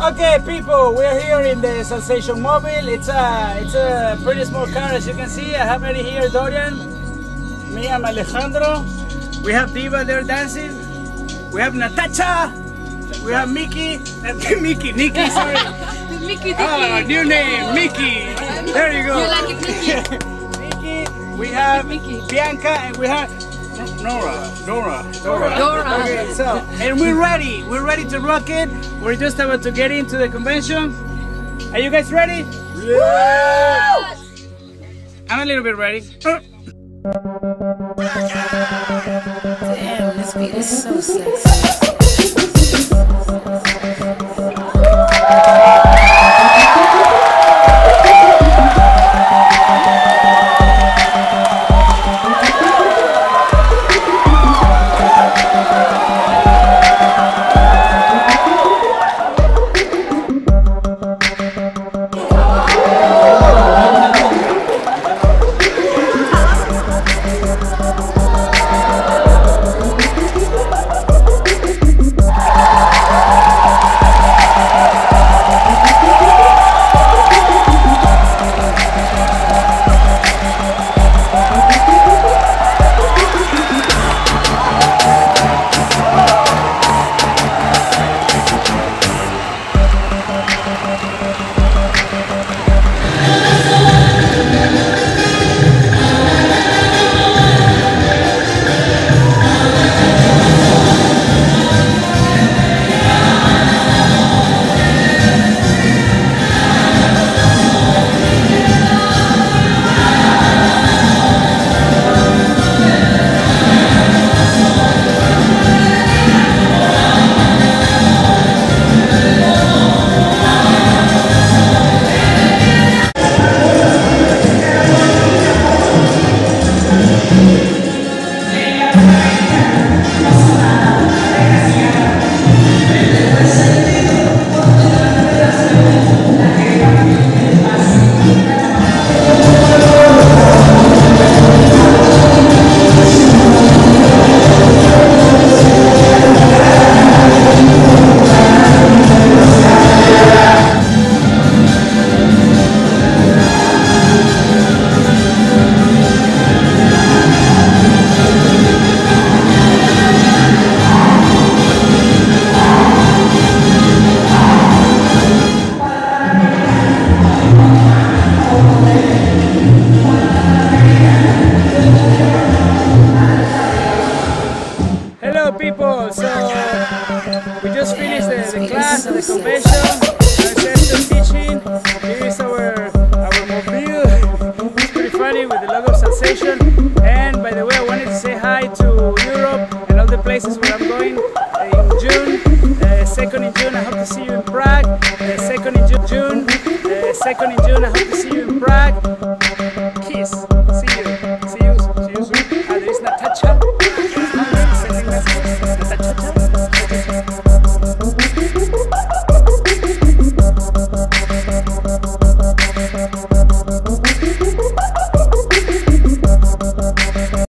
Okay, people, we're here in the Salsation Mobile. It's a it's a pretty small car, as you can see. I have already here Dorian, me and Alejandro. We have Diva there dancing. We have Natasha. We have Mickey. Uh, Mickey, Nikki, sorry. Mickey, Oh, new name, Mickey. There you go. You like it, Mickey? Mickey. We have Mickey. Bianca, and we have Nora. Nora. Nora. Dora. Okay, so and we're ready. We're ready to rock it. We're just about to get into the convention. Are you guys ready? Yeah. I'm a little bit ready. Damn, this beat is so sexy. We just finished the, the class at the convention. Salsation teaching. Here is our our mobile. It's pretty funny with the logo of Salsation. And by the way, I wanted to say hi to Europe and all the places where I'm going uh, in June. Uh, second in June, I hope to see you in Prague. Uh, second in Ju- June. Uh, second in June, I hope to see you in Prague. Kiss.